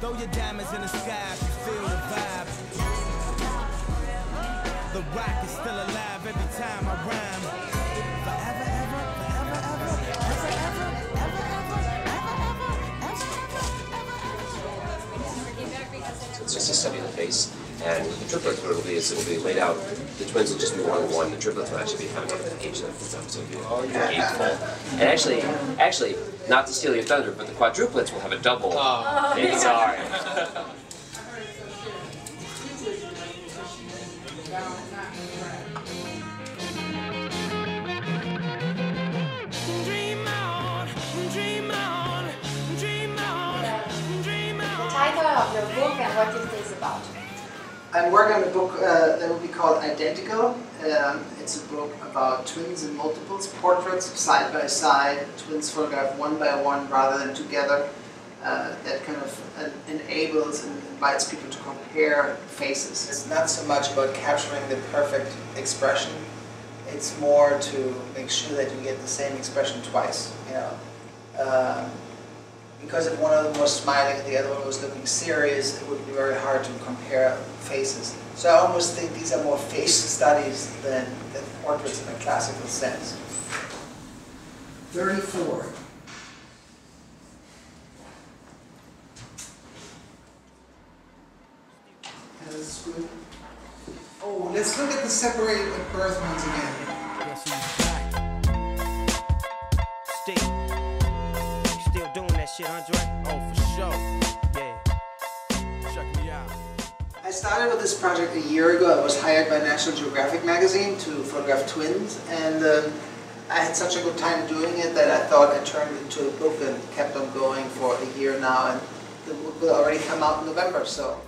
Throw your diamonds in the sky if you feel the vibe. The rock is still alive every time I rhyme. It's just a study of the face. And the triplets, what it'll be is it'll be laid out. The twins will just be one on one. The triplets will actually be kind of on each of them. So it'll be oh, eightfold. And actually, actually, not to steal your thunder, but the quadruplets will have a double. Oh, sorry. Dream on, dream on, dream on, dream on. title of your book and what it is about. I'm working on a book uh, that will be called Identical. Um, it's a book about twins and multiples, portraits side by side, twins photographed one by one rather than together. Uh, that kind of enables and invites people to compare faces. It's not so much about capturing the perfect expression. It's more to make sure that you get the same expression twice. You know, um, because if one of them was smiling and the other one was looking serious, it would be very hard to compare faces. So I almost think these are more face studies than, than portraits in a classical sense. 34. Yeah, good. Oh, let's look at the separated at birth ones again. Shit, Andre? Oh, for sure. Yeah. Check me out. I started with this project a year ago. I was hired by National Geographic magazine to photograph twins, and um, I had such a good time doing it that I thought I turned it into a book and kept on going for a year now, and the book will already come out in November. So